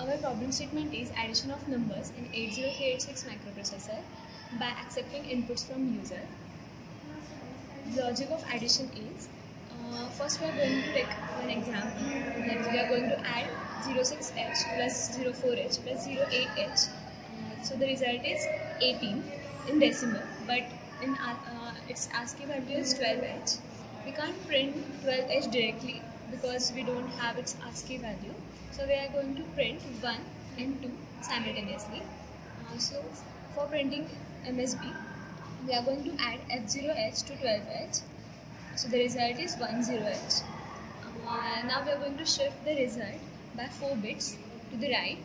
Our problem statement is addition of numbers in 80386 microprocessor by accepting inputs from user. Logic of addition is uh, first we are going to take an example that we are going to add 06h plus 04h plus 08h. Uh, so the result is 18 in decimal but in uh, uh, its ASCII value is 12h. We can't print 12h directly because we don't have its ASCII value. So we are going to print 1 and 2 simultaneously. Uh, so for printing MSB, we are going to add F0H to 12H. So the result is 10H. Uh, now we are going to shift the result by 4 bits to the right.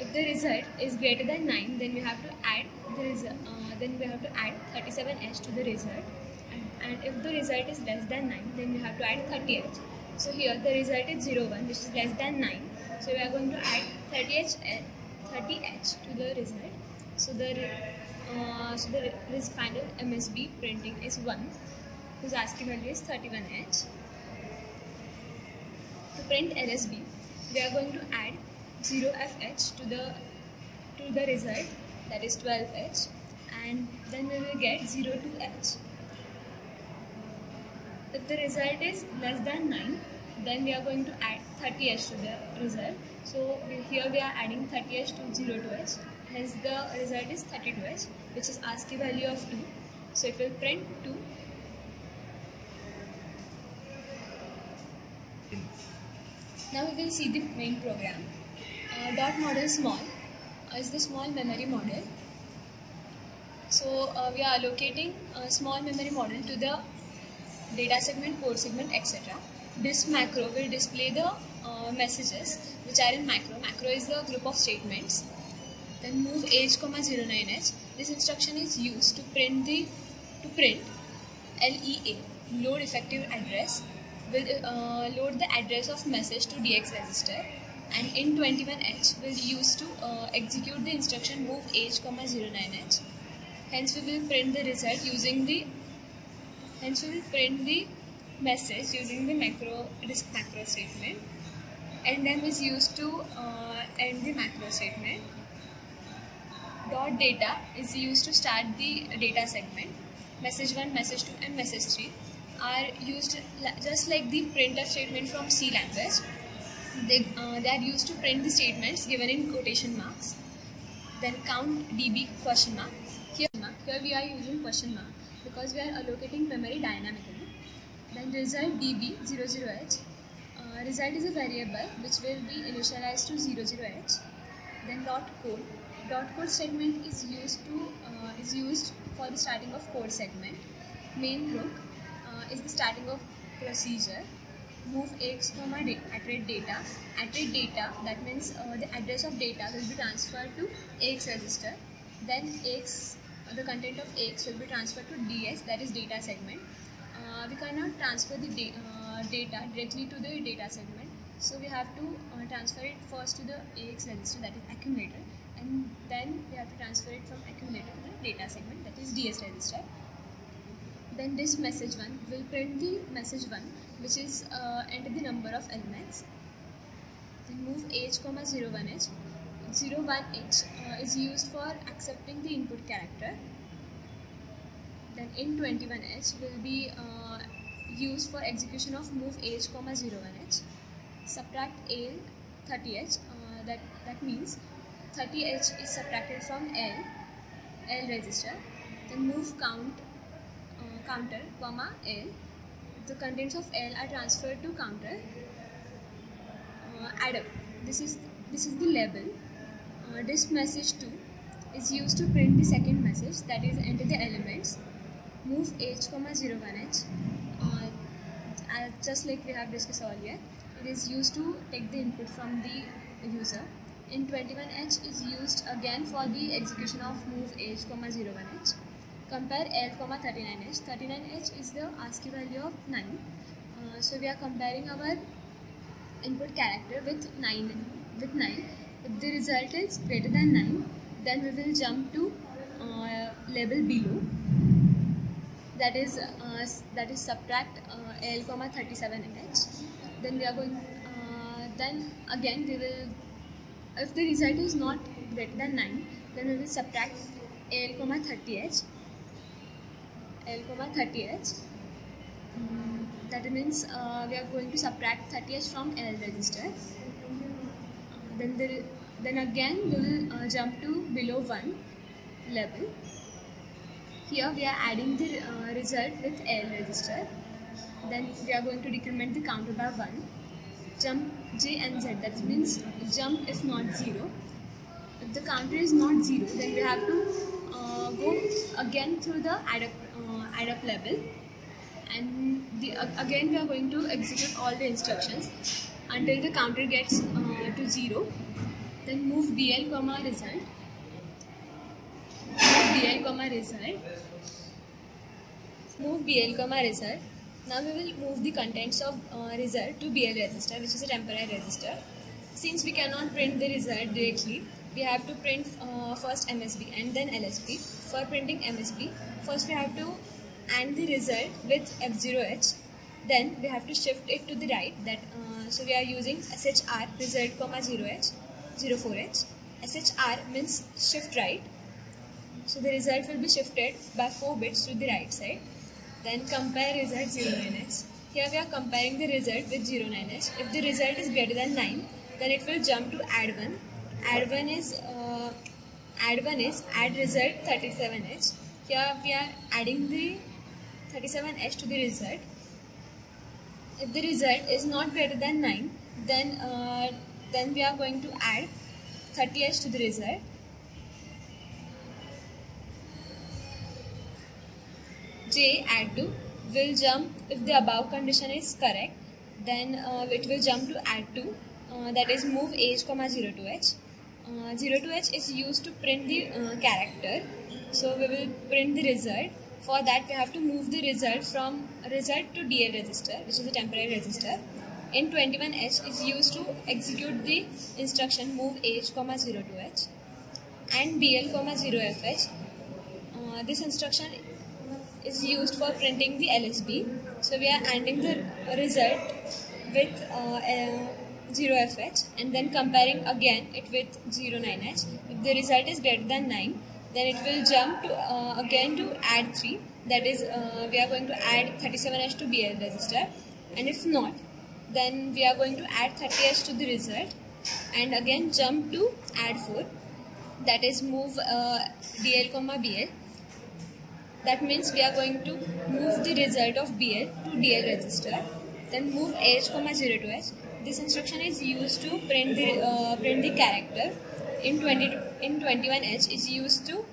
If the result is greater than 9, then we have to add the result. Uh, then we have to add 37H to the result. And, and if the result is less than 9, then we have to add 30H. So here the result is 01 which is less than 9. So we are going to add 30H, 30H to the result. So the, uh, so the final MSB printing is 1 whose ASCII value is 31H. To print LSB, we are going to add 0FH to the to the result that is 12H and then we will get 02H. If the result is less than 9, then we are going to add 30h to the result. So here we are adding 30h to 02h. Hence the result is 32h, which is ASCII value of 2. So if we print 2, now we will see the main program. Uh, dot model small uh, is the small memory model. So uh, we are allocating a small memory model to the data segment, code segment, etc. This macro will display the uh, messages which are in macro. Macro is the group of statements. Then move age, 09h. This instruction is used to print the to print LEA load effective address will uh, load the address of message to DX register and in 21h will use to uh, execute the instruction move age, 09h. Hence we will print the result using the hence we will print the message using the macro disp macro statement. And then is used to uh, end the macro statement. Dot data is used to start the data segment. Message 1 message 2 and message 3 are used just like the printf statement from c language. They, uh, they are used to print the statements given in quotation marks. Then count db question mark. Here, here we are using question mark because we are allocating memory dynamically then result db 00h. Uh, result is a variable which will be initialized to 00h. Then dot code. Dot code segment is used to uh, is used for the starting of code segment. Main hook uh, is the starting of procedure. Move x comma rate data. At rate data that means uh, the address of data will be transferred to x register. Then x the content of x will be transferred to ds that is data segment uh, we cannot transfer the da uh, data directly to the data segment. So we have to uh, transfer it first to the AX register that is accumulator and then we have to transfer it from accumulator to the data segment that is DS register. Then this message 1 will print the message 1 which is uh, enter the number of elements. Then move h comma 01h. 01h uh, is used for accepting the input character. Then in 21h will be uh, used for execution of move h comma 01h subtract l 30h uh, that that means 30h is subtracted from l l register. Then move count uh, counter comma l. The contents of l are transferred to counter uh, add up. This is this is the label uh, message 2 is used to print the second message that is enter the elements move h comma 01h uh, uh, just like we have discussed earlier it is used to take the input from the user. In 21h is used again for the execution of move h comma 01h compare l comma 39h 39h is the ASCII value of 9 uh, so we are comparing our input character with 9 with 9 if the result is greater than 9 then we will jump to uh, label below. That is uh, that is subtract uh, L comma 37 h. Then we are going uh, then again we will if the result is not greater than 9 then we will subtract al comma 30h l comma 30h Mm, that means uh, we are going to subtract 30h from l register. Uh, then there, then again we will uh, jump to below 1 level here we are adding the uh, result with L register. Then we are going to decrement the counter by 1. Jump J and Z, that means jump if not 0. If the counter is not 0, then we have to uh, go again through the add up, uh, add up level. And the, again we are going to execute all the instructions until the counter gets uh, to 0. Then move BL comma result move BL comma result. Move BL comma result. Now we will move the contents of uh, result to BL register, which is a temporary register. Since we cannot print the result directly, we have to print uh, first MSB and then LSB. For printing MSB, first we have to AND the result with F0H. Then we have to shift it to the right. That uh, so we are using SHR result comma 0H 04H. SHR means shift right so the result will be shifted by 4 bits to the right side. Then compare result 09h. Here we are comparing the result with 09h. If the result is greater than 9, then it will jump to add 1. Add 1 is uh, add 1 is add result 37h. Here we are adding the 37h to the result. If the result is not greater than 9, then uh, then we are going to add 30h to the result. J add to will jump if the above condition is correct then uh, it will jump to add to uh, that is move h comma 0 to h. Uh, 0 to h is used to print the uh, character. So we will print the result. For that we have to move the result from result to dl register which is a temporary register in 21h is used to execute the instruction move h comma 0 to h and bl comma 0 fh uh, this instruction is used for printing the LSB. So we are ANDing the result with uh, uh, 0FH and then comparing again it with 09H. If the result is greater than 9, then it will jump to uh, again to add 3. That is, uh, we are going to add 37H to BL register. And if not, then we are going to add 30H to the result and again jump to add 4. That is move uh, DL comma BL that means we are going to move the result of BL to DL register. Then move H comma 0 to H. This instruction is used to print the uh, print the character. In 20 in 21H is used to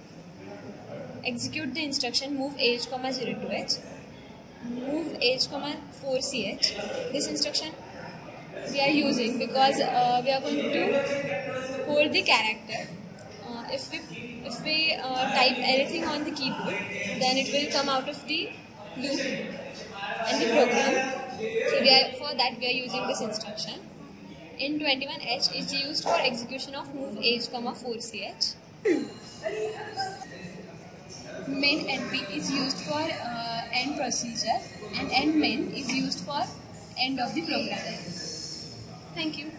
execute the instruction move H comma 0 to H. Move H comma 4CH. This instruction we are using because uh, we are going to hold the character. Uh, if we if we uh, type anything on the keyboard, then it will come out of the loop and the program. So we are, for that we are using this instruction. In 21H is used for execution of move H, comma 4CH. Main ENDP is used for uh, end procedure and end main is used for end of the program. Thank you.